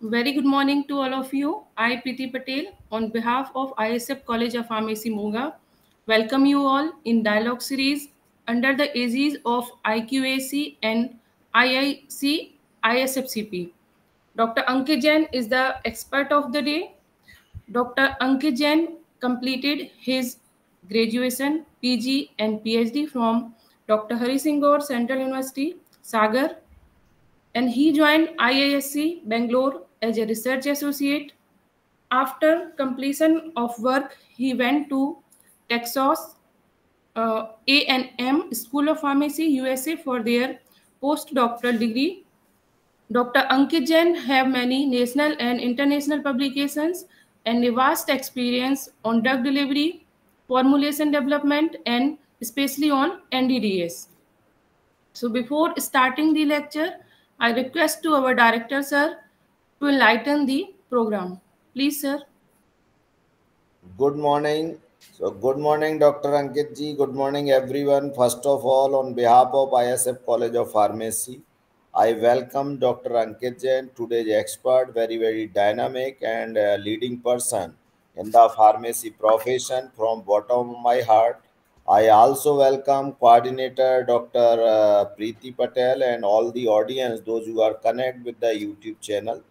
Very good morning to all of you. I, Preeti Patel, on behalf of ISF College of Pharmacy Moga, welcome you all in dialogue series under the aegis of IQAC and IIC ISFCP. Dr. Ankit Jain is the expert of the day. Dr. Ankit Jain completed his graduation, PG, and PhD from Dr. Hari Singh Central University, Sagar, and he joined IISc Bangalore as a research associate. After completion of work, he went to Texas uh, A&M School of Pharmacy, USA for their postdoctoral degree. Dr. Ankit Jain have many national and international publications and a vast experience on drug delivery, formulation development, and especially on NDDS. So before starting the lecture, I request to our director, sir, to enlighten the program. Please, sir. Good morning. So good morning, Dr. Ankit ji. Good morning, everyone. First of all, on behalf of ISF College of Pharmacy, I welcome Dr. Ankit Jain, today's expert, very, very dynamic and uh, leading person in the pharmacy profession from bottom of my heart. I also welcome coordinator Dr. Uh, Preeti Patel and all the audience, those who are connected with the YouTube channel.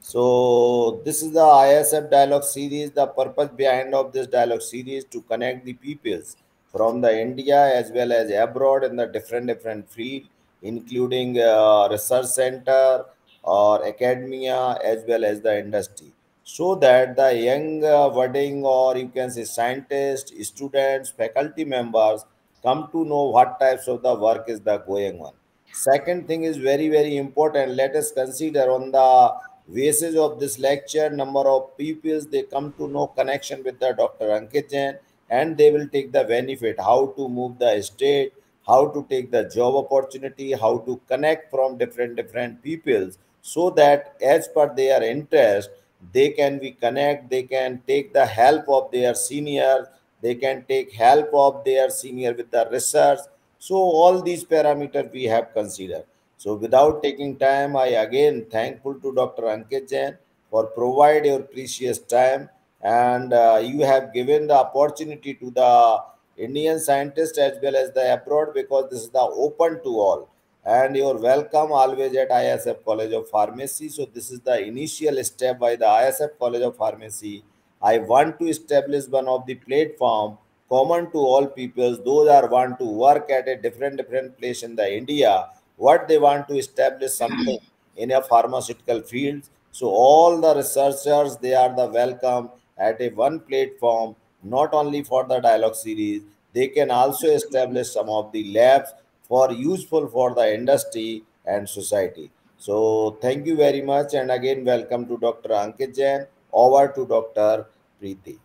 So this is the ISF dialogue series. The purpose behind of this dialogue series to connect the peoples from the India as well as abroad in the different different field, including uh, research center or academia as well as the industry, so that the young uh, budding or you can say scientists, students, faculty members come to know what types of the work is the going on. Second thing is very very important. Let us consider on the basis of this lecture number of pupils they come to know connection with the dr ankit jain and they will take the benefit. How to move the state how to take the job opportunity how to connect from different different peoples so that as per their interest they can be connect they can take the help of their senior they can take help of their senior with the research. So all these parameters we have considered so without taking time, I again thankful to Dr. Ankit Jain for provide your precious time and uh, you have given the opportunity to the Indian scientists as well as the abroad because this is the open to all and you're welcome always at ISF College of Pharmacy. So this is the initial step by the ISF College of Pharmacy. I want to establish one of the platform common to all peoples. Those are want to work at a different different place in the India what they want to establish something in a pharmaceutical field. So all the researchers they are the welcome at a one platform not only for the dialogue series. They can also establish some of the labs for useful for the industry and society. So thank you very much. And again welcome to dr ankit jain. Over to dr preeti.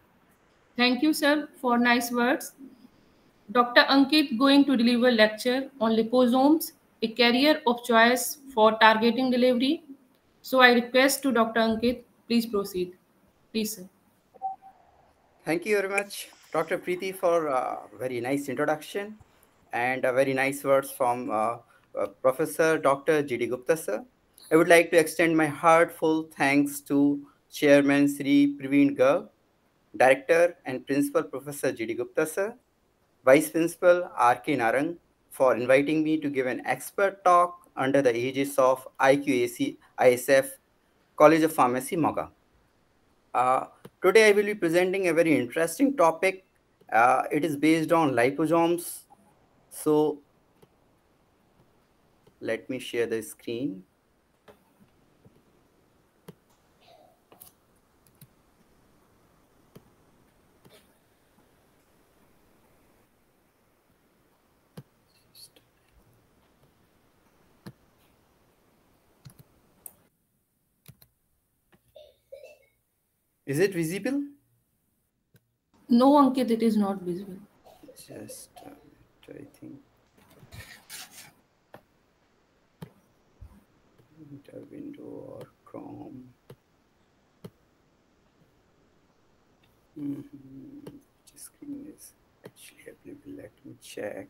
Thank you sir for nice words. Dr ankit going to deliver lecture on liposomes a carrier of choice for targeting delivery. So I request to Dr. Ankit, please proceed. Please, sir. Thank you very much, Dr. Preeti, for a very nice introduction and very nice words from uh, uh, Professor Dr. G.D. Gupta, sir. I would like to extend my heartful thanks to Chairman Sri Praveen Garg, Director and Principal Professor G.D. Gupta, sir, Vice Principal R.K. Narang, for inviting me to give an expert talk under the aegis of IQAC ISF College of Pharmacy, Moga. Uh, today, I will be presenting a very interesting topic. Uh, it is based on liposomes. So, let me share the screen. Is it visible? No, Ankit, it is not visible. Just uh, I think. Enter window or Chrome. Mm -hmm. Screen is actually available? Let me check.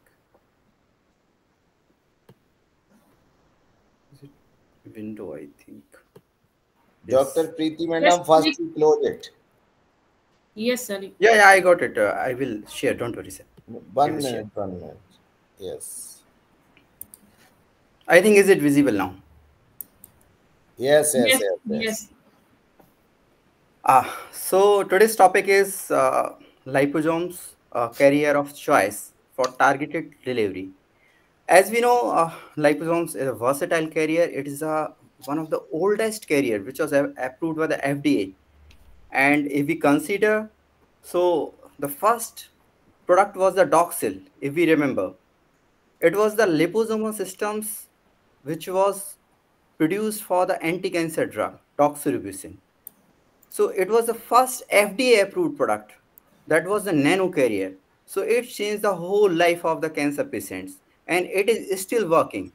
Is it window? I think. Yes. Dr. Preeti Madam, yes, first you close it. Yes, sir. Yeah, yeah, I got it. Uh, I will share. Don't worry, sir. One minute, one minute. Yes. I think is it visible now? Yes, yes, yes. yes, yes. Ah, so today's topic is uh, liposomes, uh, carrier of choice for targeted delivery. As we know, uh, liposomes is a versatile carrier. It is a, one of the oldest carrier which was approved by the FDA. And if we consider, so the first product was the Doxil, if we remember. It was the liposomal systems which was produced for the anti-cancer drug, doxorubicin. So it was the first FDA approved product. That was the nano carrier. So it changed the whole life of the cancer patients and it is still working.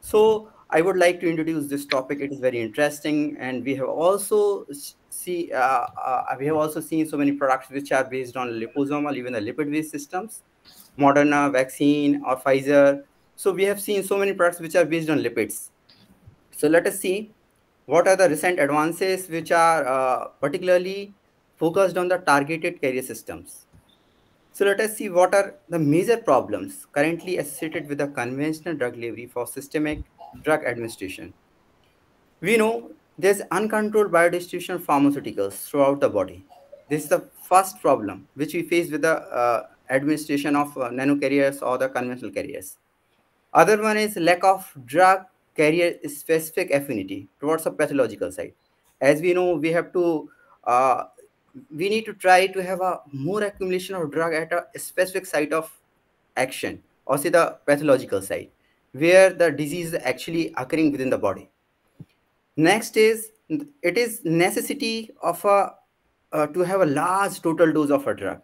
So I would like to introduce this topic. It is very interesting, and we have also see uh, uh, we have also seen so many products which are based on liposomal, even the lipid-based systems, Moderna vaccine or Pfizer. So we have seen so many products which are based on lipids. So let us see what are the recent advances which are uh, particularly focused on the targeted carrier systems. So let us see what are the major problems currently associated with the conventional drug delivery for systemic drug administration. We know there's uncontrolled biodistribution of pharmaceuticals throughout the body. This is the first problem which we face with the uh, administration of uh, nanocarriers or the conventional carriers. Other one is lack of drug carrier specific affinity towards a pathological site. As we know, we have to uh, we need to try to have a more accumulation of drug at a specific site of action or say the pathological site where the disease is actually occurring within the body. Next is it is necessity of a uh, to have a large total dose of a drug.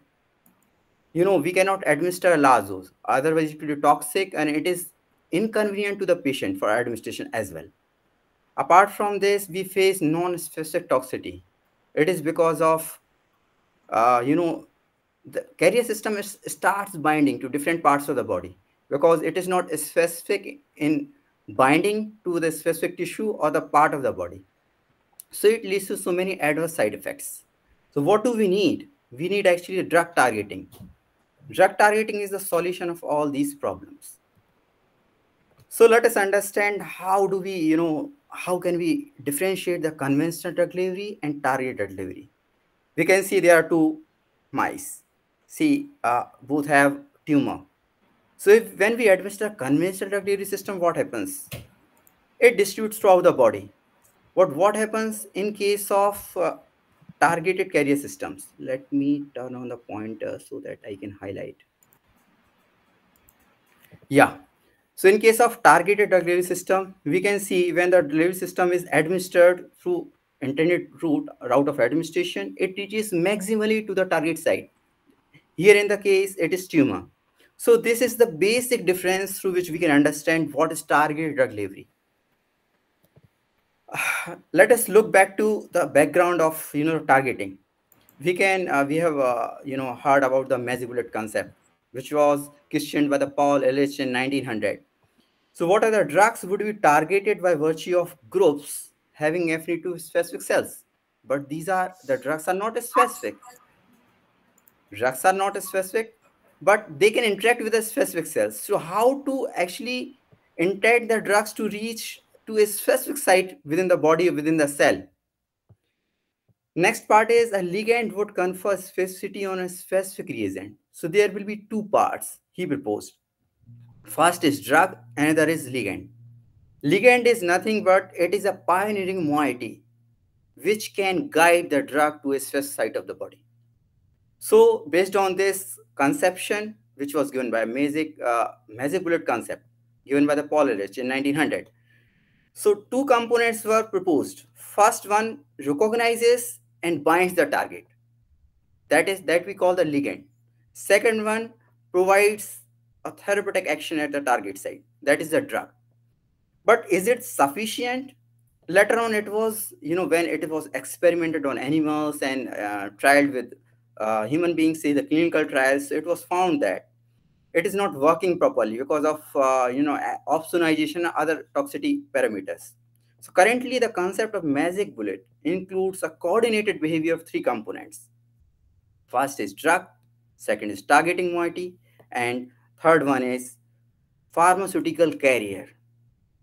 You know we cannot administer a large dose. Otherwise it will be toxic and it is inconvenient to the patient for administration as well. Apart from this we face non-specific toxicity. It is because of uh, you know the carrier system is, starts binding to different parts of the body because it is not specific in binding to the specific tissue or the part of the body so it leads to so many adverse side effects so what do we need we need actually drug targeting drug targeting is the solution of all these problems so let us understand how do we you know how can we differentiate the conventional drug delivery and targeted delivery? We can see there are two mice. See, uh, both have tumor. So if when we administer conventional drug delivery system, what happens? It distributes throughout the body. But what happens in case of uh, targeted carrier systems? Let me turn on the pointer so that I can highlight. Yeah, so in case of targeted delivery system, we can see when the delivery system is administered through intended route, route of administration, it reaches maximally to the target site. Here in the case, it is tumor. So this is the basic difference through which we can understand what is targeted drug delivery. Let us look back to the background of you know targeting. We can uh, we have uh, you know heard about the magic bullet concept, which was questioned by the Paul Ehrlich in 1900 so what are the drugs would be targeted by virtue of groups having affinity to specific cells? But these are the drugs are not specific. Drugs are not specific, but they can interact with the specific cells. So how to actually interact the drugs to reach to a specific site within the body within the cell? Next part is a ligand would confer specificity on a specific reagent. So there will be two parts he proposed. First is drug, another is ligand. Ligand is nothing but it is a pioneering moiety which can guide the drug to a specific site of the body. So based on this conception, which was given by Magic, uh, Magic Bullet concept, given by the Paul Ehrlich in 1900. So two components were proposed. First one recognizes and binds the target. That is that we call the ligand. Second one provides a therapeutic action at the target site. That is the drug. But is it sufficient? Later on, it was, you know, when it was experimented on animals and uh, trialed with uh, human beings, see the clinical trials, it was found that it is not working properly because of, uh, you know, opsonization other toxicity parameters. So currently the concept of magic bullet includes a coordinated behavior of three components. First is drug, second is targeting moiety, and third one is pharmaceutical carrier,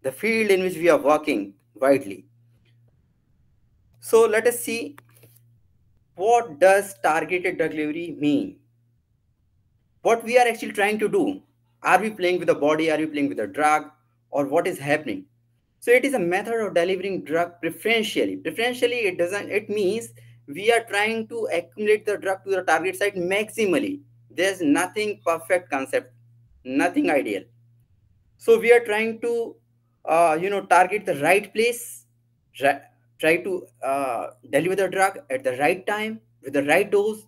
the field in which we are working widely. So let us see what does targeted drug delivery mean? What we are actually trying to do? Are we playing with the body? Are we playing with the drug? Or what is happening? So it is a method of delivering drug preferentially. Preferentially, it doesn't, it means we are trying to accumulate the drug to the target site maximally. There's nothing perfect concept, nothing ideal. So we are trying to, uh, you know, target the right place, try to uh, deliver the drug at the right time with the right dose,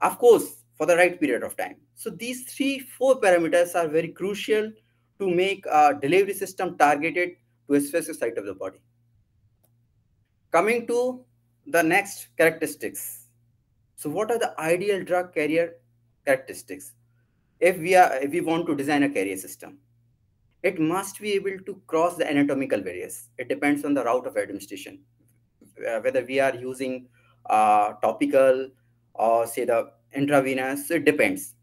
of course, for the right period of time. So these three, four parameters are very crucial to make a delivery system targeted to a specific site of the body. Coming to the next characteristics. So what are the ideal drug carrier characteristics? If we are if we want to design a carrier system, it must be able to cross the anatomical barriers. It depends on the route of administration, uh, whether we are using uh, topical or say the intravenous, so it depends.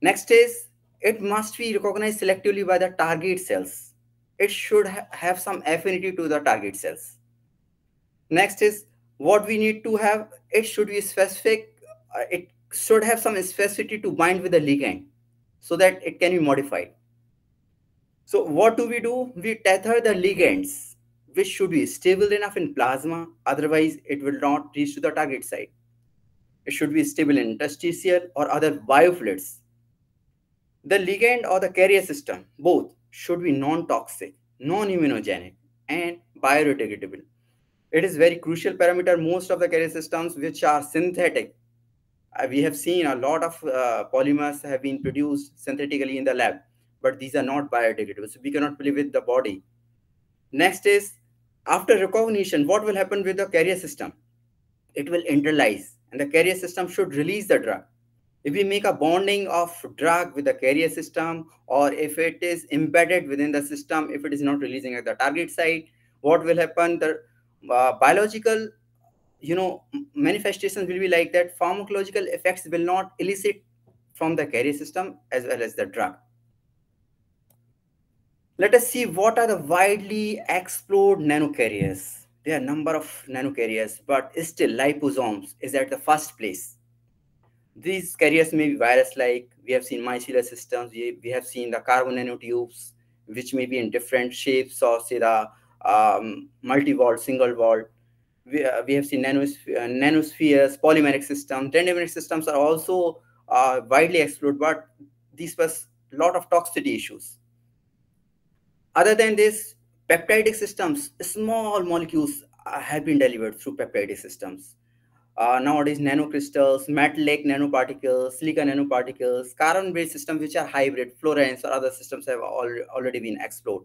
Next is it must be recognized selectively by the target cells. It should ha have some affinity to the target cells. Next is what we need to have, it should be specific, uh, it should have some specificity to bind with the ligand so that it can be modified. So what do we do? We tether the ligands, which should be stable enough in plasma, otherwise it will not reach to the target site. It should be stable in interstitial or other biofluids. The ligand or the carrier system, both, should be non-toxic, non-immunogenic, and biodegradable. It is very crucial parameter. Most of the carrier systems which are synthetic, uh, we have seen a lot of uh, polymers have been produced synthetically in the lab but these are not biodegradable. So we cannot play with the body. Next is after recognition, what will happen with the carrier system? It will internalize and the carrier system should release the drug. If we make a bonding of drug with the carrier system or if it is embedded within the system, if it is not releasing at the target site, what will happen? The uh, biological you know manifestations will be like that pharmacological effects will not elicit from the carrier system as well as the drug let us see what are the widely explored nanocarriers. There are a number of nanocarriers, but still liposomes is at the first place. These carriers may be virus-like. We have seen micellar systems. We, we have seen the carbon nanotubes, which may be in different shapes or say the um, multi-walled, single-walled. We, uh, we have seen nanosp uh, nanospheres, polymeric systems. Dendrimeric systems are also uh, widely explored, but these was a lot of toxicity issues other than this, peptidic systems, small molecules uh, have been delivered through peptidic systems. Uh, nowadays, nanocrystals, metal-like nanoparticles, silica nanoparticles, carbon-based systems which are hybrid, fluorines or other systems have al already been explored.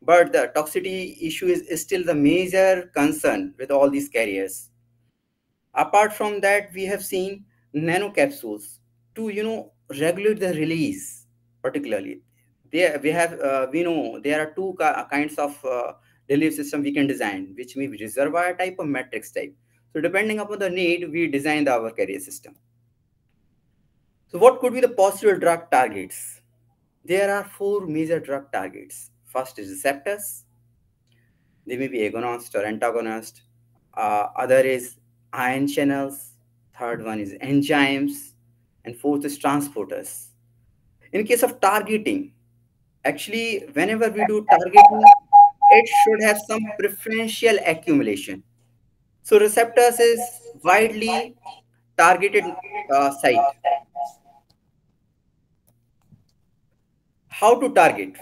But the toxicity issue is, is still the major concern with all these carriers. Apart from that, we have seen nanocapsules to, you know, regulate the release, particularly there we have uh, we know there are two kinds of uh, delivery system we can design which may be reservoir type or matrix type. So depending upon the need we design our carrier system. So what could be the possible drug targets? There are four major drug targets. First is receptors. They may be agonist or antagonist. Uh, other is ion channels. Third one is enzymes. And fourth is transporters. In case of targeting actually whenever we do targeting it should have some preferential accumulation. So receptors is widely targeted uh, site. How to target?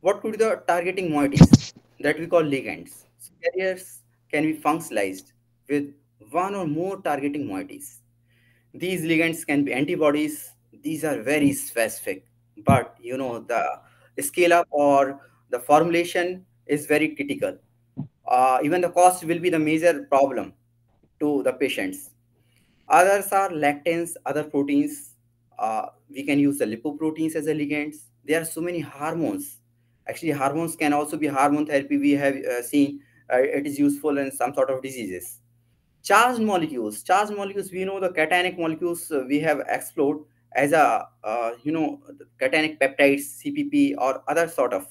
What could be the targeting moieties that we call ligands? So carriers can be functionalized with one or more targeting moieties. These ligands can be antibodies. These are very specific but you know the scale up or the formulation is very critical. Uh, even the cost will be the major problem to the patients. Others are lectins other proteins. Uh, we can use the lipoproteins as a ligands. There are so many hormones. Actually, hormones can also be hormone therapy. We have uh, seen uh, it is useful in some sort of diseases. Charged molecules, charged molecules, we know the cationic molecules uh, we have explored as a, uh, you know, cationic peptides, CPP, or other sort of.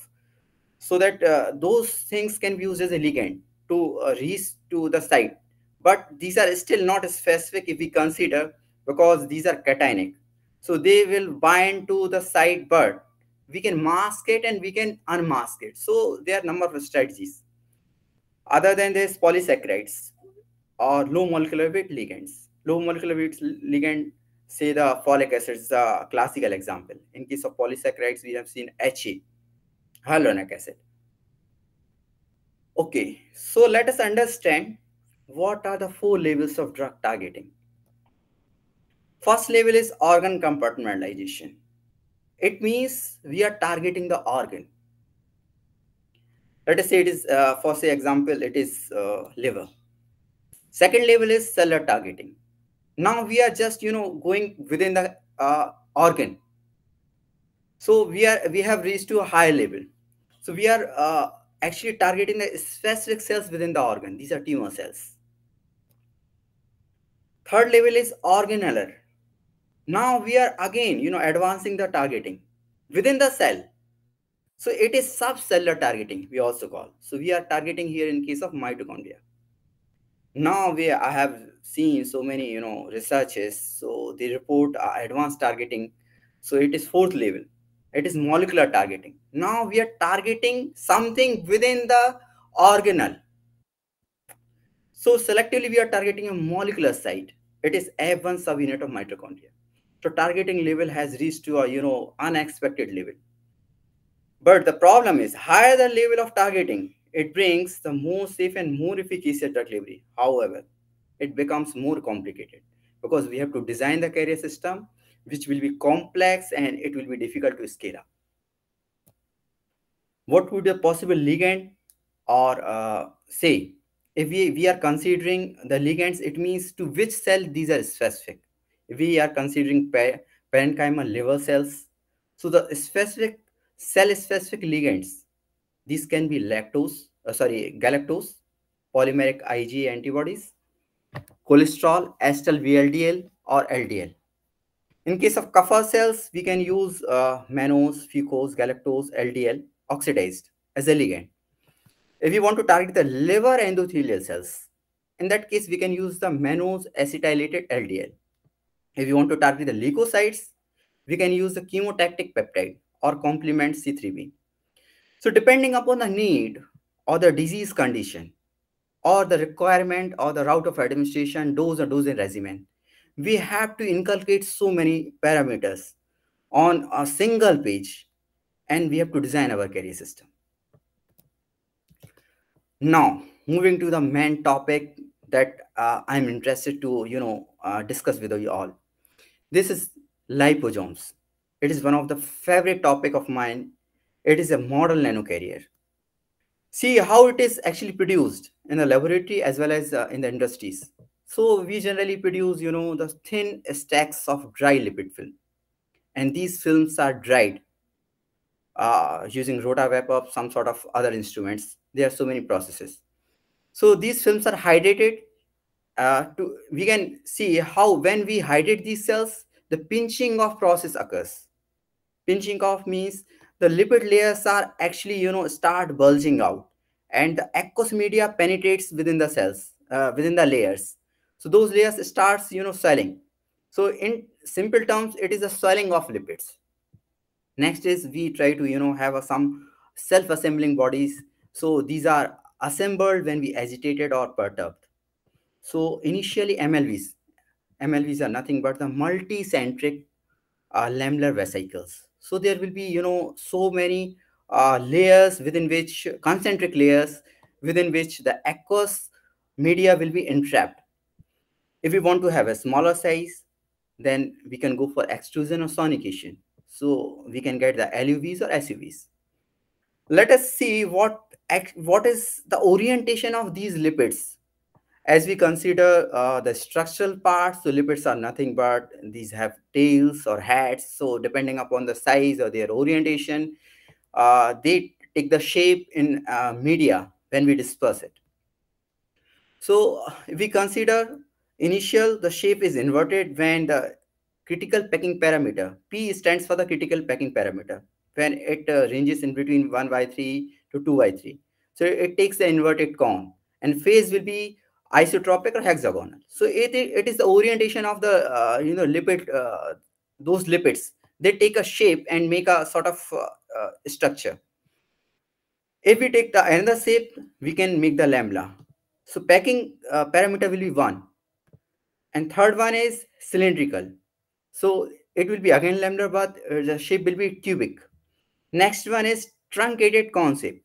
So that uh, those things can be used as a ligand to uh, reach to the site. But these are still not specific if we consider because these are cationic. So they will bind to the site, but we can mask it and we can unmask it. So there are number of strategies. Other than this, polysaccharides or low molecular weight ligands. Low molecular weight ligand, say the folic acid is a classical example. In case of polysaccharides, we have seen HA, hyaluronic acid. Okay, so let us understand what are the four levels of drug targeting. First level is organ compartmentalization. It means we are targeting the organ. Let us say it is, uh, for say example, it is uh, liver. Second level is cellular targeting. Now we are just, you know, going within the uh, organ. So we are, we have reached to a higher level. So we are uh, actually targeting the specific cells within the organ. These are tumor cells. Third level is organellar now we are again you know advancing the targeting within the cell so it is subcellular targeting we also call so we are targeting here in case of mitochondria now we i have seen so many you know researches so they report uh, advanced targeting. So it is fourth level. It is molecular targeting. Now we are targeting something within the organelle. So selectively we are targeting a molecular site. It is f1 subunit of mitochondria. So targeting level has reached to a you know unexpected level. But the problem is higher the level of targeting, it brings the more safe and more efficacious drug delivery. However, it becomes more complicated because we have to design the carrier system, which will be complex and it will be difficult to scale up. What would a possible ligand or uh, say if we, we are considering the ligands, it means to which cell these are specific we are considering parenchymal liver cells. So the specific cell-specific ligands, these can be lactose, uh, sorry, galactose, polymeric IgA antibodies, cholesterol, acetyl VLDL or LDL. In case of kapha cells, we can use uh, mannose, fucose, galactose, LDL oxidized as a ligand. If we want to target the liver endothelial cells, in that case, we can use the mannose acetylated LDL. If you want to target the leukocytes, we can use the chemotactic peptide or complement C3b. So depending upon the need or the disease condition or the requirement or the route of administration, dose or dosing regimen, we have to inculcate so many parameters on a single page and we have to design our carrier system. Now, moving to the main topic that uh, I'm interested to, you know, uh, discuss with you all. This is liposomes. It is one of the favorite topic of mine. It is a model nanocarrier. See how it is actually produced in the laboratory as well as uh, in the industries. So we generally produce, you know, the thin stacks of dry lipid film. And these films are dried uh, using rotavapor, some sort of other instruments. There are so many processes. So these films are hydrated uh, to, we can see how when we hydrate these cells, the pinching off process occurs. Pinching off means the lipid layers are actually, you know, start bulging out and the aqueous media penetrates within the cells, uh, within the layers. So those layers starts, you know, swelling. So in simple terms, it is a swelling of lipids. Next is we try to, you know, have a, some self-assembling bodies. So these are assembled when we agitated or perturbed. So initially MLVs, MLVs are nothing but the multicentric uh, lamellar vesicles. So there will be, you know, so many uh, layers within which, concentric layers within which the aqueous media will be entrapped. If we want to have a smaller size, then we can go for extrusion or sonication. So we can get the LUVs or SUVs. Let us see what, what is the orientation of these lipids as we consider uh, the structural parts, so lipids are nothing but these have tails or heads. So depending upon the size or their orientation, uh, they take the shape in uh, media when we disperse it. So if we consider initial, the shape is inverted when the critical packing parameter, P stands for the critical packing parameter, when it uh, ranges in between 1 by 3 to 2 by 3. So it takes the inverted cone and phase will be isotropic or hexagonal. So it, it is the orientation of the, uh, you know, lipid, uh, those lipids. They take a shape and make a sort of uh, uh, structure. If we take the another shape, we can make the lambda. So packing uh, parameter will be 1. And third one is cylindrical. So it will be again lambda, but uh, the shape will be cubic. Next one is truncated concept.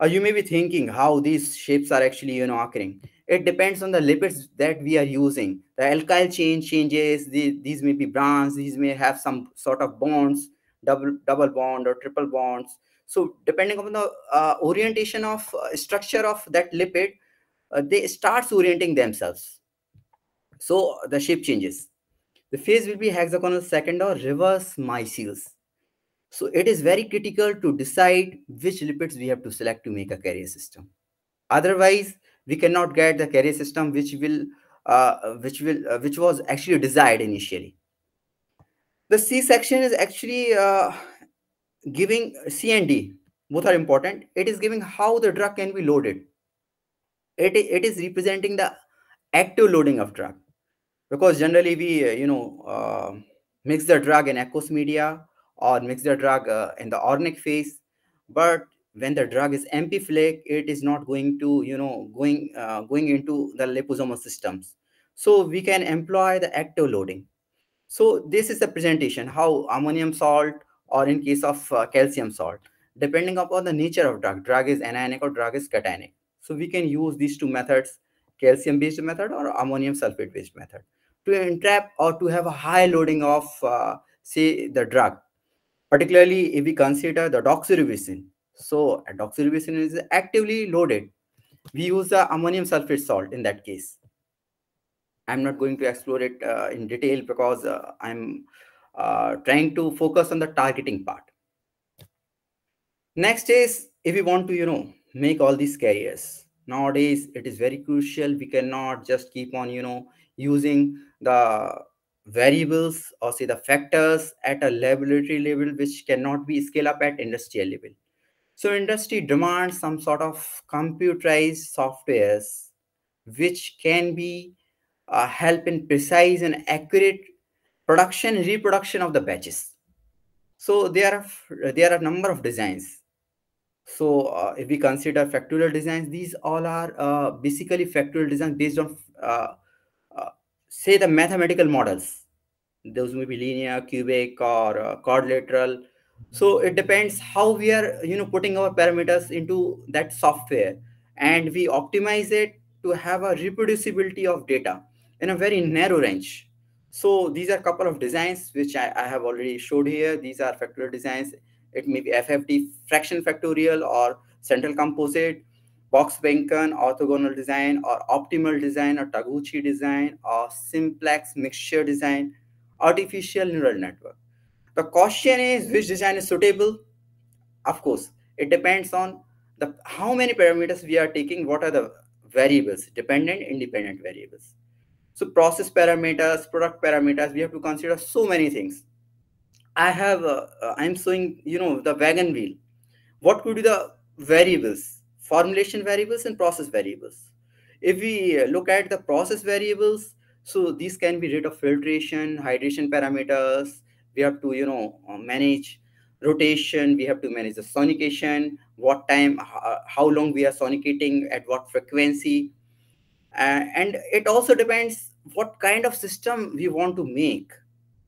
Or you may be thinking how these shapes are actually you know occurring. It depends on the lipids that we are using. The alkyl chain changes. The, these may be brands. These may have some sort of bonds, double double bond or triple bonds. So depending on the uh, orientation of uh, structure of that lipid, uh, they starts orienting themselves. So the shape changes. The phase will be hexagonal second or reverse micelles. So it is very critical to decide which lipids we have to select to make a carrier system. Otherwise, we cannot get the carrier system which will uh, which will uh, which was actually desired initially. The C section is actually uh, giving C and D both are important. It is giving how the drug can be loaded. It, it is representing the active loading of drug because generally we uh, you know uh, mix the drug in aqueous media or mix the drug uh, in the organic phase but when the drug is amphiphilic it is not going to you know going uh, going into the liposomal systems. So we can employ the active loading. So this is the presentation how ammonium salt or in case of uh, calcium salt depending upon the nature of drug drug is anionic or drug is cationic. So we can use these two methods calcium based method or ammonium sulfate based method to entrap or to have a high loading of uh, say the drug. Particularly if we consider the doxorubicin so doxorubicin is actively loaded. We use the ammonium sulfate salt in that case. I'm not going to explore it uh, in detail because uh, i'm uh, trying to focus on the targeting part. Next is if we want to you know make all these carriers. Nowadays it is very crucial. We cannot just keep on you know using the variables or say the factors at a laboratory level which cannot be scaled up at industrial level so industry demands some sort of computerized softwares which can be uh, help in precise and accurate production reproduction of the batches so there are there are a number of designs so uh, if we consider factorial designs, these all are uh, basically factorial designs based on, uh, uh say, the mathematical models. Those may be linear, cubic, or uh, quadrilateral. So it depends how we are, you know, putting our parameters into that software, and we optimize it to have a reproducibility of data in a very narrow range. So these are a couple of designs which I, I have already showed here. These are factorial designs it may be FFT fraction factorial or central composite, box Behnken orthogonal design or optimal design or Taguchi design or simplex mixture design, artificial neural network. The question is which design is suitable? Of course, it depends on the how many parameters we are taking, what are the variables, dependent, independent variables. So process parameters, product parameters, we have to consider so many things. I have, uh, uh, I'm showing, you know, the wagon wheel. What could be the variables, formulation variables and process variables? If we look at the process variables, so these can be rate of filtration, hydration parameters. We have to, you know, uh, manage rotation. We have to manage the sonication, what time, how long we are sonicating, at what frequency. Uh, and it also depends what kind of system we want to make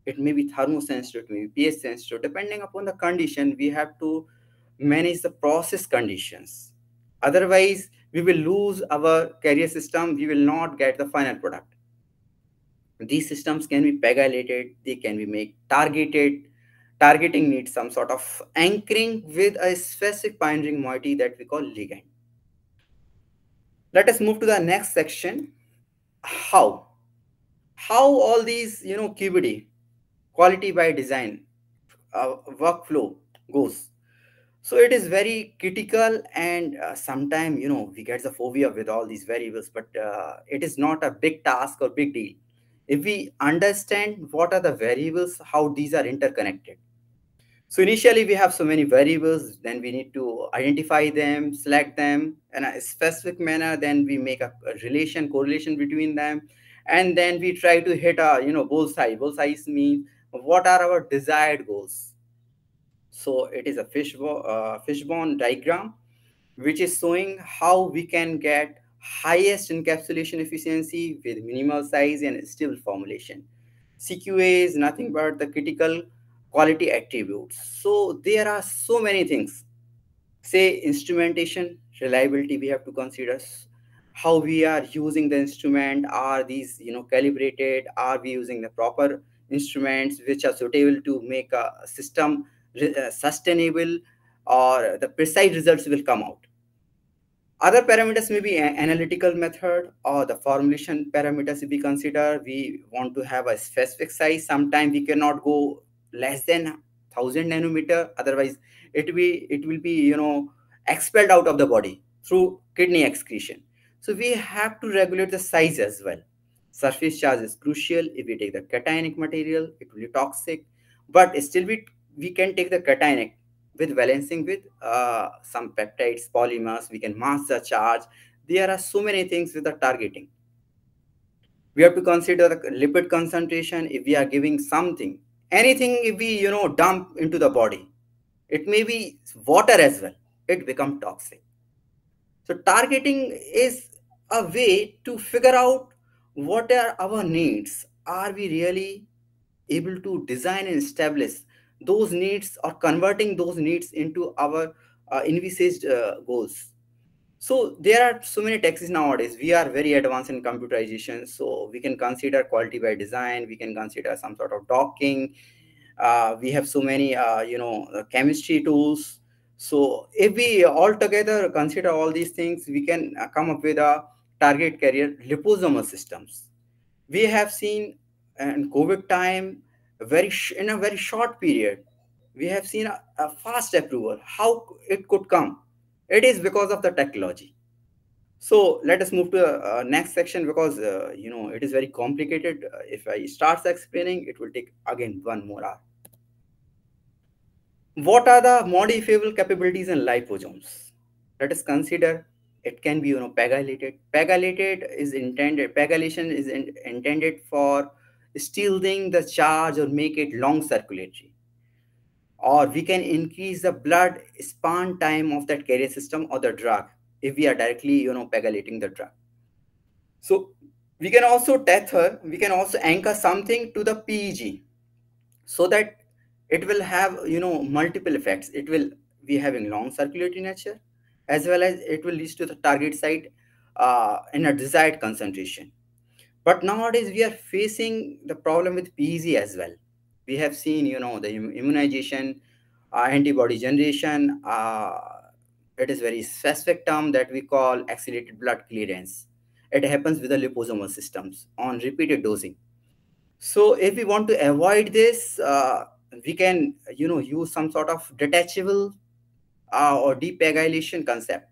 it may be thermosensitive, it may be pH sensitive. Depending upon the condition, we have to manage the process conditions. Otherwise, we will lose our carrier system. We will not get the final product. These systems can be pegylated. They can be made targeted. Targeting needs some sort of anchoring with a specific binding moiety that we call ligand. Let us move to the next section. How? How all these, you know, QBD, quality by design uh, workflow goes. so it is very critical and uh, sometimes you know we get the phobia with all these variables but uh, it is not a big task or big deal if we understand what are the variables how these are interconnected. So initially we have so many variables then we need to identify them select them in a specific manner then we make a, a relation correlation between them and then we try to hit a you know bullseye bullseye means what are our desired goals. So it is a fishbone, uh, fishbone diagram, which is showing how we can get highest encapsulation efficiency with minimal size and stable formulation. CQA is nothing but the critical quality attributes. So there are so many things. Say instrumentation, reliability we have to consider how we are using the instrument are these you know calibrated are we using the proper instruments which are suitable to make a system uh, sustainable or the precise results will come out. Other parameters may be analytical method or the formulation parameters we consider we want to have a specific size. Sometimes we cannot go less than 1000 nanometer. Otherwise, it will be, it will be you know expelled out of the body through kidney excretion. So we have to regulate the size as well. Surface charge is crucial. If we take the cationic material, it will be toxic, but still we we can take the cationic with balancing with uh, some peptides, polymers, we can mask the charge. There are so many things with the targeting. We have to consider the lipid concentration if we are giving something. Anything if we, you know, dump into the body. It may be water as well. It become toxic. So targeting is a way to figure out what are our needs. Are we really able to design and establish those needs or converting those needs into our uh, envisaged uh, goals. So there are so many taxes nowadays. We are very advanced in computerization so we can consider quality by design we can consider some sort of docking. Uh, we have so many uh, you know uh, chemistry tools. So if we all together consider all these things we can uh, come up with a target carrier liposomal systems. We have seen in covid time very in a very short period we have seen a, a, fast approval. How it could come? It is because of the technology. So let us move to the uh, next section because uh, you know it is very complicated. Uh, if i start explaining it will take again one more hour. What are the modifiable capabilities in liposomes? Let us consider it can be you know pegylated. Pegylated is intended pegylation is in, intended for stealing the charge or make it long circulatory. Or we can increase the blood span time of that carrier system or the drug if we are directly, you know, pegylating the drug. So we can also tether, we can also anchor something to the PEG so that it will have, you know, multiple effects. It will be having long circulatory nature as well as it will lead to the target site uh, in a desired concentration. But nowadays we are facing the problem with PEG as well. We have seen, you know, the immunization, uh, antibody generation. Uh, it is very specific term that we call accelerated blood clearance. It happens with the liposomal systems on repeated dosing. So if we want to avoid this, uh, we can, you know, use some sort of detachable uh, or depegylation concept.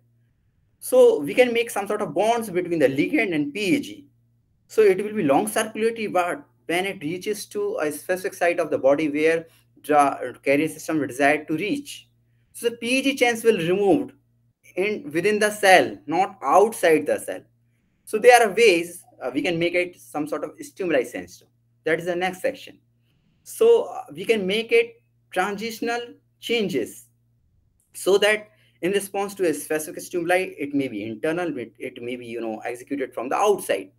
So we can make some sort of bonds between the ligand and PEG so it will be long circulatory, but when it reaches to a specific site of the body where the carrier system desired to reach, so the PEG chains will removed in within the cell, not outside the cell. So there are ways uh, we can make it some sort of stimuli sensitive. That is the next section. So uh, we can make it transitional changes so that in response to a specific stimuli, it may be internal, it, it may be you know executed from the outside.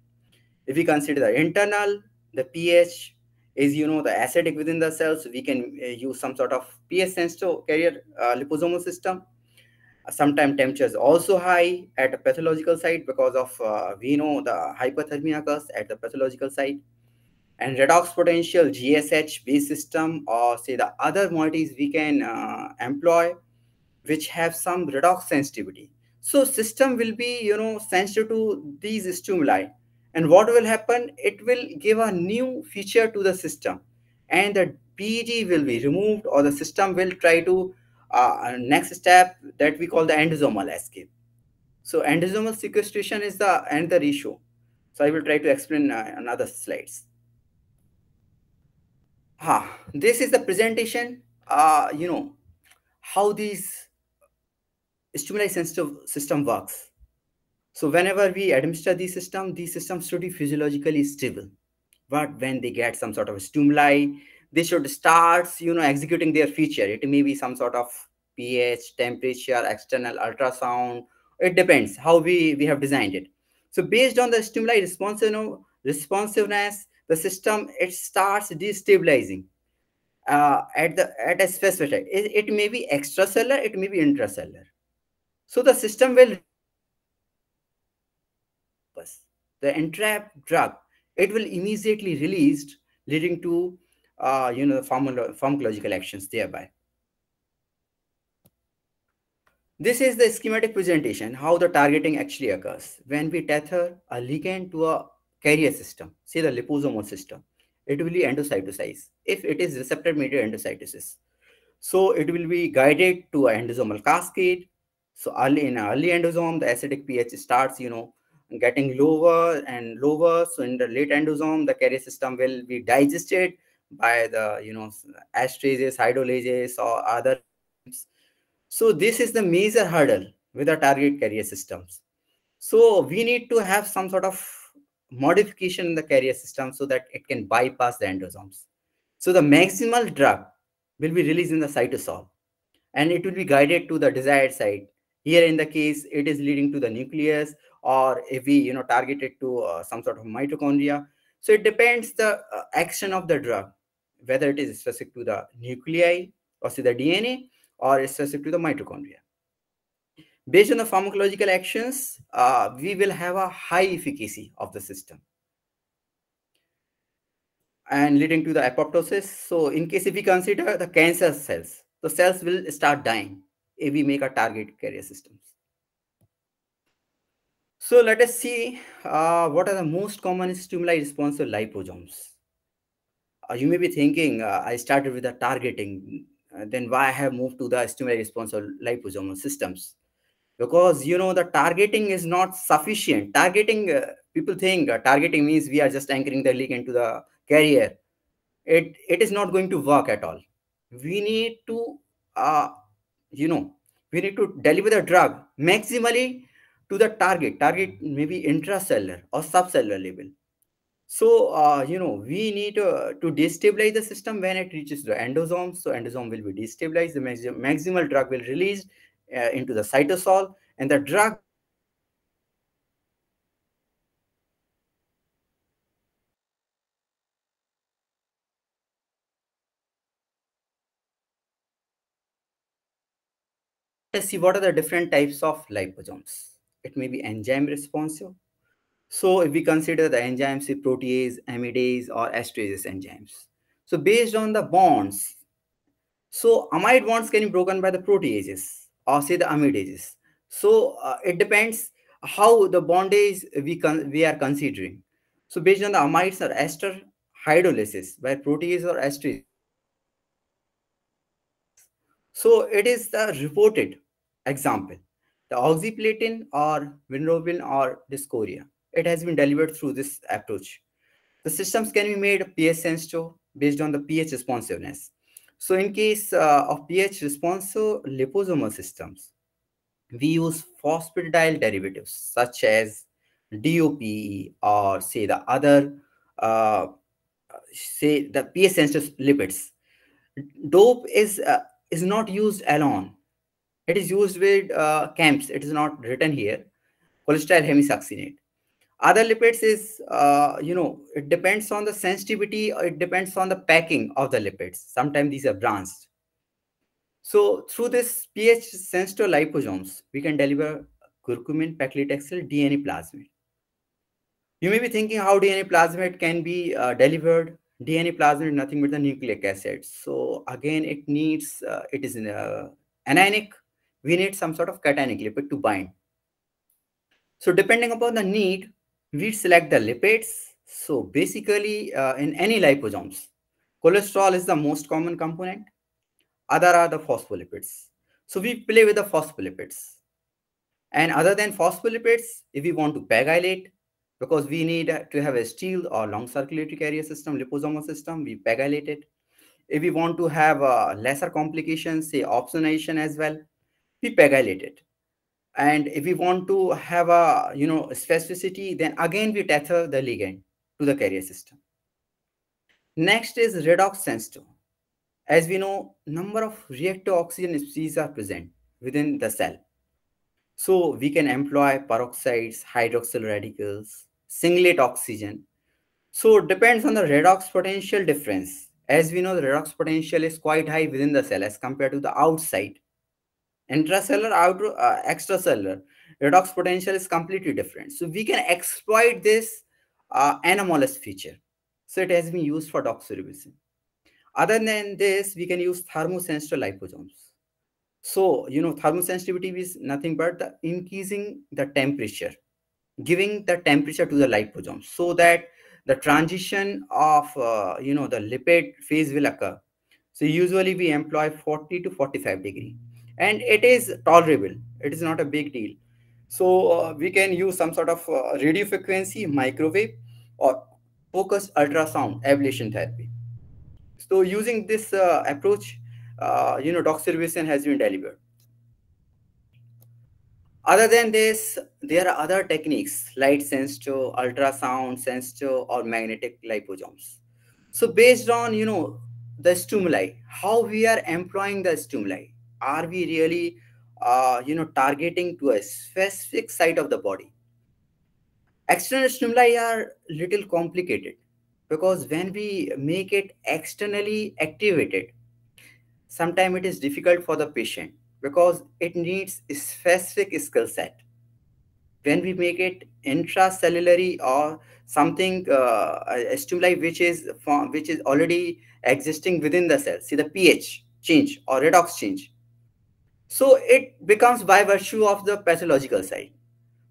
If we consider the internal, the pH is, you know, the acidic within the cells. We can uh, use some sort of pH sensitive carrier uh, liposomal system. Sometimes temperature is also high at a pathological site because of, uh, we know the hypothermia occurs at the pathological site. And redox potential GSH base system or say the other moieties we can uh, employ which have some redox sensitivity. So system will be, you know, sensitive to these stimuli and what will happen? It will give a new feature to the system and the PEG will be removed or the system will try to uh, next step that we call the endosomal escape. So endosomal sequestration is the and the ratio. So I will try to explain uh, another slides. Ah, this is the presentation. Uh, you know how these stimuli sensitive system works. So whenever we administer the system, the system should be physiologically stable. But when they get some sort of stimuli, they should start, you know, executing their feature. It may be some sort of pH, temperature, external ultrasound. It depends how we, we have designed it. So based on the stimuli responsiveness, the system, it starts destabilizing uh, at the at a specific it, it may be extracellular, it may be intracellular. So the system will the entrapped drug, it will immediately released, leading to uh, you know, the pharmacological actions thereby. This is the schematic presentation, how the targeting actually occurs. When we tether a ligand to a carrier system, say the liposomal system, it will be endocytosized if it is receptor-mediated endocytosis. So it will be guided to an endosomal cascade. So early in early endosome, the acidic pH starts, you know, getting lower and lower. So in the late endosome, the carrier system will be digested by the you know esterases, hydrolases, or other. So this is the major hurdle with the target carrier systems. So we need to have some sort of modification in the carrier system so that it can bypass the endosomes. So the maximal drug will be released in the cytosol and it will be guided to the desired site. Here in the case, it is leading to the nucleus or if we you know target it to uh, some sort of mitochondria. So it depends the uh, action of the drug whether it is specific to the nuclei or to the dna or specific to the mitochondria. Based on the pharmacological actions uh, we will have a high efficacy of the system. And leading to the apoptosis so in case if we consider the cancer cells the cells will start dying if we make a target carrier systems so let us see uh, what are the most common stimuli response responsive liposomes. Uh, you may be thinking, uh, I started with the targeting, uh, then why I have moved to the stimuli response responsive liposomal systems? Because, you know, the targeting is not sufficient. Targeting, uh, people think uh, targeting means we are just anchoring the ligand to the carrier. It, it is not going to work at all. We need to, you know, we need to deliver the drug maximally to the target target maybe intracellular or subcellular level. So uh, you know we need uh, to destabilize the system when it reaches the endosome. So endosome will be destabilized. The maximal drug will release uh, into the cytosol and the drug let's see what are the different types of liposomes it may be enzyme responsive. So if we consider the enzymes, say protease, amidase, or esterases enzymes. So based on the bonds, so amide bonds can be broken by the proteases or say the amidases. So uh, it depends how the bondage we, we are considering. So based on the amides or ester hydrolysis by protease or esterase. So it is the reported example the oxyplatin or vinrobin or dysphoria. It has been delivered through this approach. The systems can be made pH sensitive based on the pH responsiveness. So in case uh, of pH responsive liposomal systems, we use phosphatidyl derivatives such as DOPE or say the other, uh, say the pH sensitive lipids. DOPE is, uh, is not used alone it is used with uh, CAMS. It is not written here. Cholesterol hemisuccinate. Other lipids is, uh, you know, it depends on the sensitivity it depends on the packing of the lipids. Sometimes these are branched. So through this pH sensitive liposomes, we can deliver curcumin, paclitaxel, DNA plasmid. You may be thinking how DNA plasmid can be uh, delivered. DNA plasmid is nothing but the nucleic acid. So again, it needs, uh, it is in a anionic we need some sort of cationic lipid to bind. So depending upon the need, we select the lipids. So basically uh, in any liposomes, cholesterol is the most common component. Other are the phospholipids. So we play with the phospholipids. And other than phospholipids, if we want to pegylate, because we need to have a steel or long circulatory carrier system, liposomal system, we pegylate it. If we want to have uh, lesser complications, say opsonation as well, we pegylate it. And if we want to have a you know specificity, then again we tether the ligand to the carrier system. Next is redox sensitive. As we know, number of reactive oxygen species are present within the cell. So we can employ peroxides, hydroxyl radicals, singlet oxygen. So it depends on the redox potential difference. As we know, the redox potential is quite high within the cell as compared to the outside. Intracellular, outer, uh, extracellular, redox potential is completely different. So we can exploit this uh, anomalous feature. So it has been used for doxorubicin. Other than this, we can use thermosensitive liposomes. So, you know, thermosensitivity is nothing but the increasing the temperature, giving the temperature to the liposome so that the transition of, uh, you know, the lipid phase will occur. So usually we employ 40 to 45 degree and it is tolerable. It is not a big deal. So uh, we can use some sort of uh, radio frequency, microwave or focused ultrasound ablation therapy. So using this uh, approach, uh, you know, doxorubicin has been delivered. Other than this, there are other techniques, light sensitive, ultrasound sensitive, or magnetic liposomes. So based on, you know, the stimuli, how we are employing the stimuli, are we really, uh, you know, targeting to a specific site of the body? External stimuli are little complicated because when we make it externally activated, sometimes it is difficult for the patient because it needs a specific skill set. When we make it intracellularly or something, uh, a stimuli which is which is already existing within the cell, see the pH change or redox change. So it becomes by virtue of the pathological side.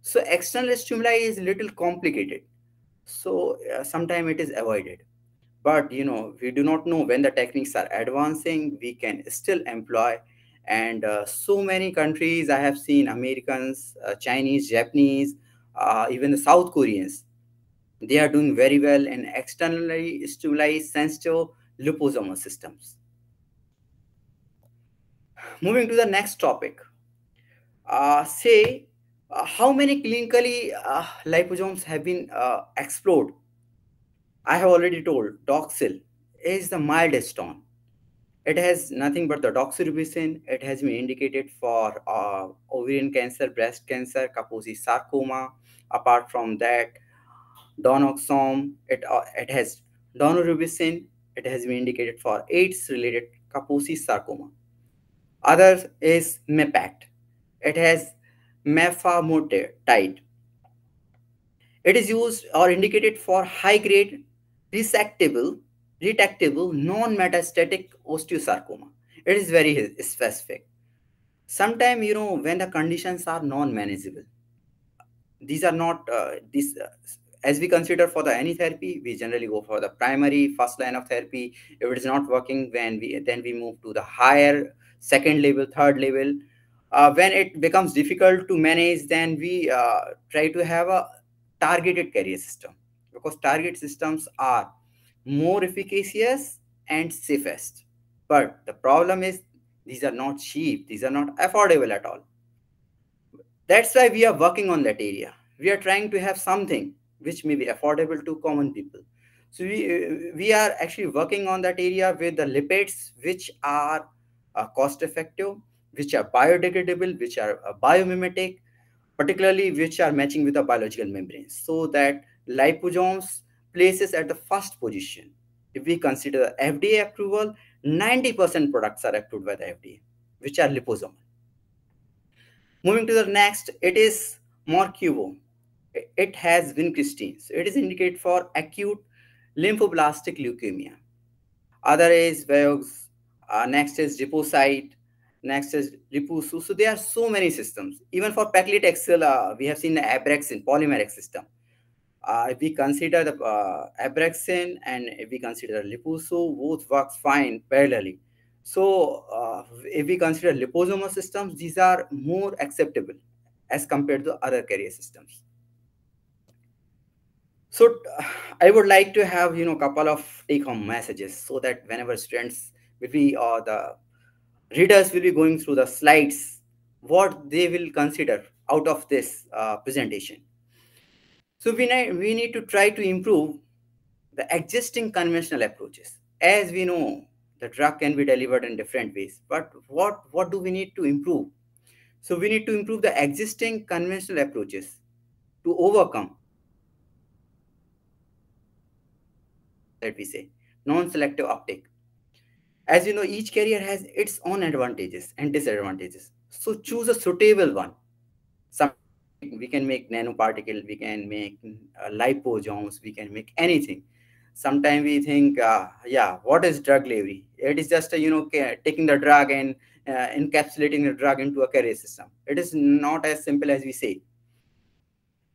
So external stimuli is a little complicated. So uh, sometimes it is avoided. But you know we do not know when the techniques are advancing. We can still employ. And uh, so many countries i have seen americans uh, chinese japanese uh, even the south koreans they are doing very well in externally stimuli sensitive liposomal systems moving to the next topic uh, say uh, how many clinically uh, liposomes have been uh, explored? I have already told Doxil is the mildest one. It has nothing but the doxorubicin. It has been indicated for uh, ovarian cancer, breast cancer, Kaposi sarcoma. Apart from that, donoxom, it, uh, it has daunorubicin. It has been indicated for AIDS-related Kaposi sarcoma. Other is MEPACT. It has mefamotide. It is used or indicated for high-grade resectable, retectable, non-metastatic osteosarcoma. It is very specific. Sometimes, you know, when the conditions are non-manageable, these are not, uh, this, uh, as we consider for the any therapy, we generally go for the primary first line of therapy. If it is not working, when we then we move to the higher second level, third level, uh, when it becomes difficult to manage, then we uh, try to have a targeted carrier system because target systems are more efficacious and safest. But the problem is these are not cheap, these are not affordable at all. That's why we are working on that area. We are trying to have something which may be affordable to common people. So we, we are actually working on that area with the lipids which are uh, cost effective which are biodegradable, which are uh, biomimetic, particularly which are matching with the biological membranes, so that liposomes places at the first position. If we consider the FDA approval, 90% products are approved by the FDA, which are liposomal. Moving to the next, it is Morcuvo. It has vincristine. So it is indicated for acute lymphoblastic leukemia. Other is Vioxx. Uh, next is Riposide. Next is Lipusu. So there are so many systems. Even for paclitaxel, uh, we have seen the Abraxane polymeric system. Uh, if we consider the uh, Abraxane and if we consider Lipusu, both works fine parallelly. So uh, if we consider liposomal systems, these are more acceptable as compared to other carrier systems. So I would like to have you know couple of take-home messages so that whenever students will be or the readers will be going through the slides, what they will consider out of this uh, presentation. So we need, we need to try to improve the existing conventional approaches. As we know, the drug can be delivered in different ways, but what, what do we need to improve? So we need to improve the existing conventional approaches to overcome that we say non-selective uptake. As you know, each carrier has its own advantages and disadvantages. So choose a suitable one. Some we can make nanoparticle, we can make uh, liposomes, we can make anything sometimes we think uh, yeah what is drug delivery it is just uh, you know taking the drug and uh, encapsulating the drug into a carrier system it is not as simple as we say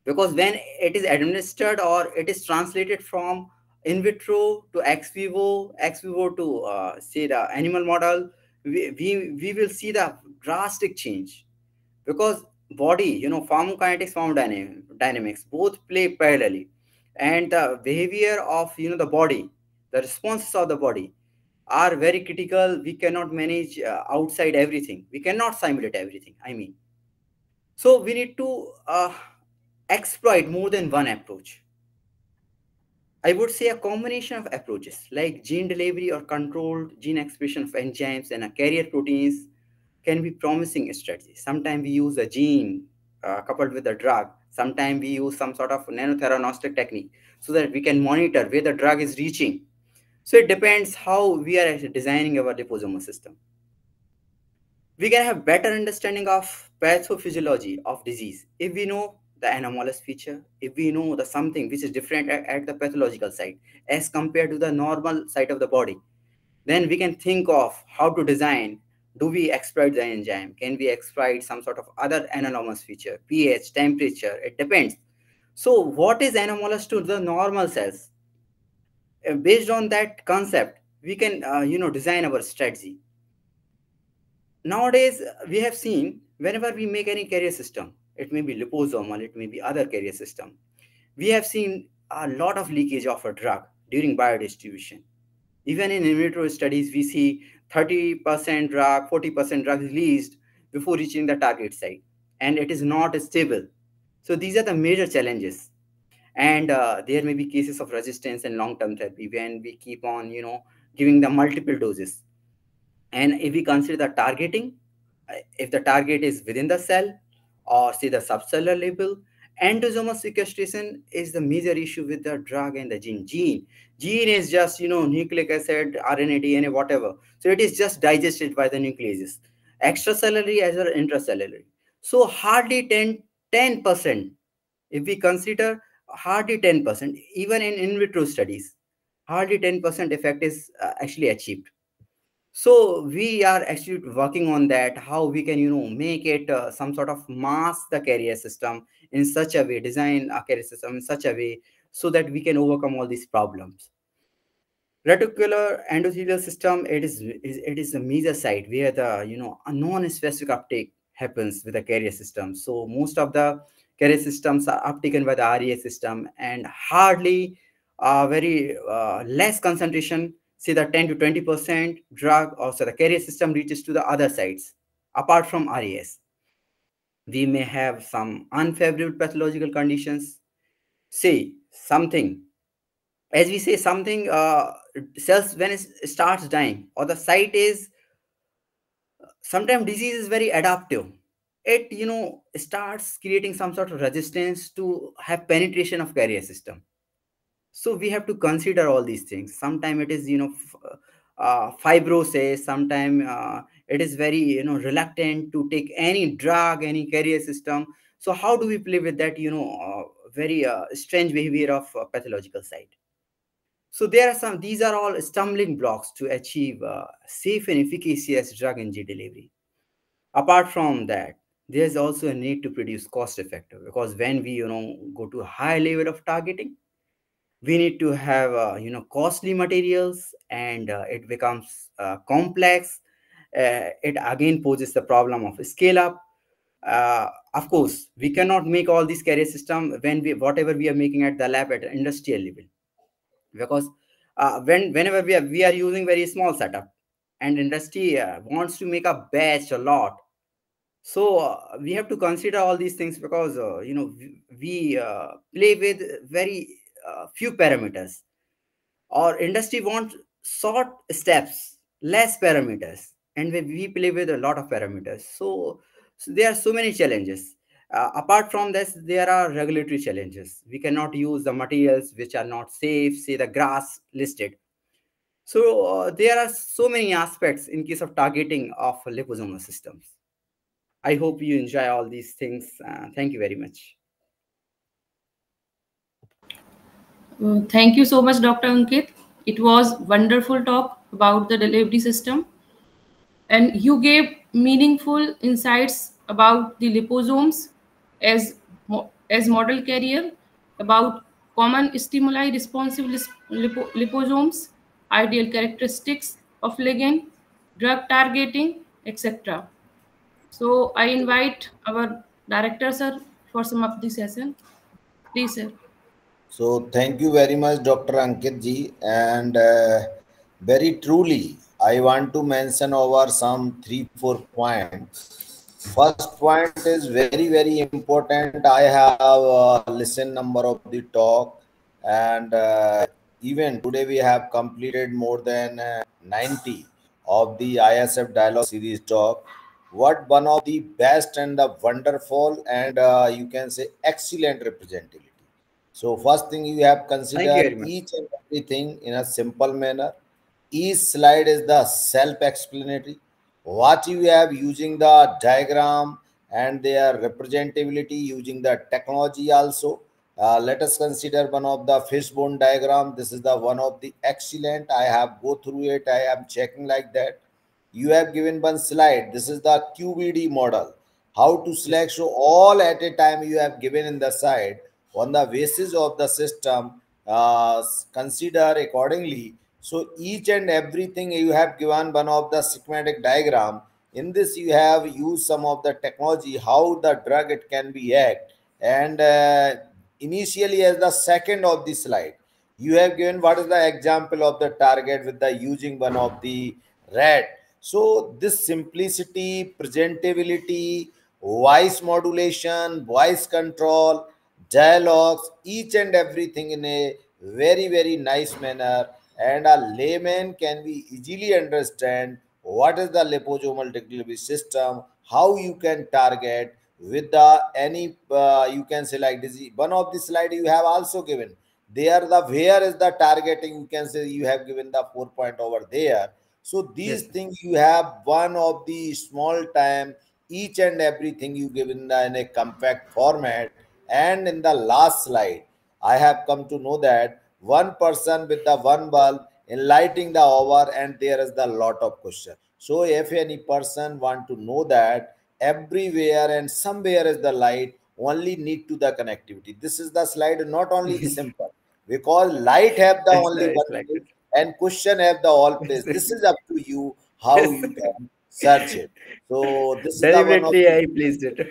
because when it is administered or it is translated from in vitro to ex vivo ex vivo to uh, say the animal model we, we we will see the drastic change. Because body you know pharmacokinetics pharmacodynamics both play parallelly. And the behavior of you know the body the responses of the body are very critical. We cannot manage uh, outside everything. We cannot simulate everything i mean. So we need to uh, exploit more than one approach i would say a combination of approaches like gene delivery or controlled gene expression of enzymes and a carrier proteins can be promising strategies sometimes we use a gene uh, coupled with a drug Sometimes we use some sort of nanotheranostic technique so that we can monitor where the drug is reaching. So it depends how we are designing our liposomal system. We can have better understanding of pathophysiology of disease if we know the anomalous feature, if we know the something which is different at, at the pathological site as compared to the normal site of the body, then we can think of how to design do we exploit the enzyme? Can we exploit some sort of other anomalous feature ph temperature? It depends. So what is anomalous to the normal cells? Uh, based on that concept we can uh, you know design our strategy. Nowadays we have seen whenever we make any carrier system it may be liposomal it may be other carrier system we have seen a lot of leakage of a drug during biodistribution even in in vitro studies we see 30% drug, 40% drug released before reaching the target site, and it is not stable. So these are the major challenges. And uh, there may be cases of resistance and long-term therapy when we keep on, you know, giving the multiple doses. And if we consider the targeting, uh, if the target is within the cell or see the subcellular level, endosomal sequestration is the major issue with the drug and the gene. Gene, gene is just you know nucleic acid, RNA, DNA, whatever. So it is just digested by the nucleases, extracellularly as well intracellularly. So hardly 10 percent, if we consider hardly 10 percent, even in in vitro studies, hardly 10 percent effect is uh, actually achieved so we are actually working on that how we can you know make it uh, some sort of mask the carrier system in such a way design a carrier system in such a way so that we can overcome all these problems. Reticular endothelial system it is it is a major site where the you know a non-specific uptake happens with the carrier system. So most of the carrier systems are uptaken by the RES system and hardly uh, very uh, less concentration say the 10 to 20% drug or so the carrier system reaches to the other sites apart from RES. We may have some unfavorable pathological conditions. Say something, as we say something, uh, cells when it starts dying or the site is, sometimes disease is very adaptive. It, you know, starts creating some sort of resistance to have penetration of carrier system so we have to consider all these things. Sometimes it is you know uh, fibrosis sometimes uh, it is very you know reluctant to take any drug any carrier system. So how do we play with that you know uh, very uh, strange behavior of uh, pathological side? So there are some these are all stumbling blocks to achieve uh, safe and efficacious drug gene delivery. Apart from that there's also a need to produce cost effective because when we you know go to high level of targeting we need to have uh, you know costly materials and uh, it becomes uh, complex. Uh, it again poses the problem of scale up. Uh, of course we cannot make all these carrier system when we whatever we are making at the lab at industrial level. Because uh, when whenever we are we are using very small setup and industry wants to make a batch a lot. So uh, we have to consider all these things because uh, you know we, we uh, play with very uh, few parameters. Or industry wants short steps less parameters. And we, we play with a lot of parameters. So, so there are so many challenges. Uh, apart from this there are regulatory challenges. We cannot use the materials which are not safe say the GRAS listed. So uh, there are so many aspects in case of targeting of liposomal systems. I hope you enjoy all these things. Uh, thank you very much Uh, Uh, thank you so much, Dr. Ankit. It was wonderful talk about the delivery system. And you gave meaningful insights about the liposomes as, as model carrier, about common stimuli responsive lipo, liposomes, ideal characteristics of ligand, drug targeting, etc. So I invite our director, sir, for some of the session. Please, sir. So thank you very much, Dr. Ankit ji. And uh, very truly, I want to mention over some three, four points. First point is very, very important. I have uh, listened number of the talk and uh, even today we have completed more than uh, 90 of the ISF dialogue series talk. What one of the best and the wonderful and uh, you can say excellent representative so first thing you have consider each and everything in a simple manner. Each slide is the self-explanatory. What you have using the diagram and their representability using the technology also. Uh, let us consider one of the fishbone diagram. This is the one of the excellent. I have go through it. I am checking like that. You have given one slide. This is the QBD model. How to select. So all at a time you have given in the side on the basis of the system uh, consider accordingly. So each and everything you have given one of the schematic diagram. In this you have used some of the technology how the drug it can be act and uh, initially as the second of the slide you have given what is the example of the target with the using one of the red so this simplicity presentability voice modulation voice control dialogues, each and everything in a very, very nice manner. And a layman can be easily understand what is the liposomal delivery system, how you can target with the any, uh, you can say like this. One of the slide you have also given. There the where is the targeting, you can say you have given the four point over there. So these yes. things you have one of the small time, each and everything you given in a compact format and in the last slide, I have come to know that one person with the one bulb enlightening the hour and there is the lot of question. So if any person want to know that everywhere and somewhere is the light, only need to the connectivity. This is the slide, not only simple. Because light have the only one place and question have the all place. This is up to you how you can search it. So this is the one of I placed it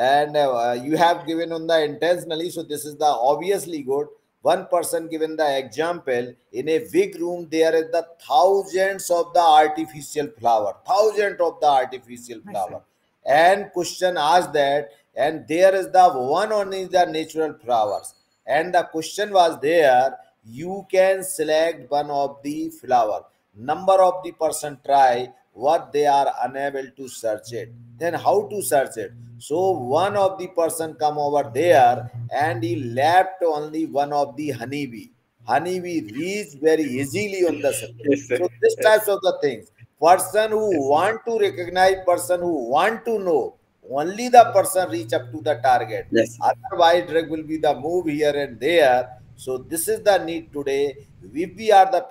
and uh, you have given on the intentionally so this is the obviously good. One person given the example in a big room there is the thousands of the artificial flower thousands of the artificial flower. And question asked that and there is the one only the natural flowers. And the question was there you can select one of the flower. Number of the person try what they are unable to search it. Then how to search it? So one of the person come over there and he left only one of the honeybee. Honeybee reached very easily on the surface. so this types of the things. Person who want to recognize person who want to know only the person reach up to the target. Yes. otherwise drug will be the move here and there. So this is the need today. If we are the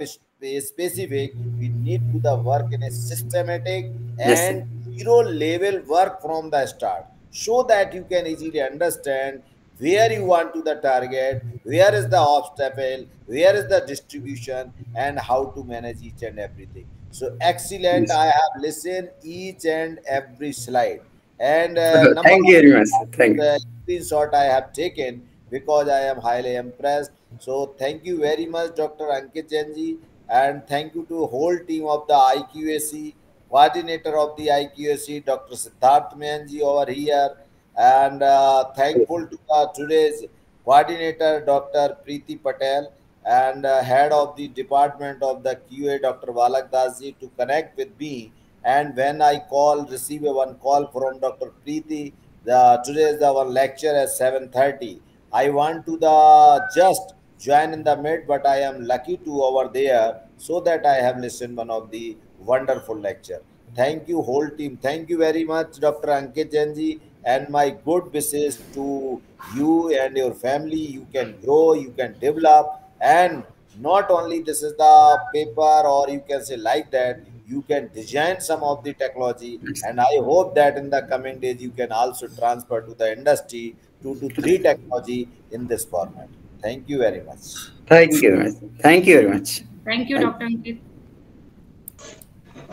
specific we need to the work in a systematic and zero level work from the start so that you can easily understand where you want to the target, where is the obstacle, where is the distribution, and how to manage each and everything. So excellent. I have listened each and every slide. And uh, thank you very much. Thank you. The screenshot I have taken because I am highly impressed. So thank you very much, Dr. Ankit Jainji, and thank you to the whole team of the IQAC, coordinator of the IQAC, Dr. Siddharth Mehanji over here, and uh, thankful to uh, today's coordinator, Dr. Preeti Patel, and uh, head of the department of the QA, Dr. Balak Dasji, to connect with me. And when I call, receive a one call from Dr. Preeti, the today is one lecture at 7:30. I want to the just join in the mid, but I am lucky to over there so that I have listened one of the wonderful lecture. Thank you, whole team. Thank you very much, Dr. Ankit Jainji, and my good wishes to you and your family. You can grow, you can develop, and not only this is the paper, or you can say like that. You can design some of the technology, and I hope that in the coming days you can also transfer to the industry two to three technology in this format. Thank you very much. Thank you very much. Thank you very much. Thank you, Dr. Ankit.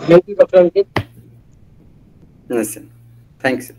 Thank you, Dr. Ankit. Listen. Thanks.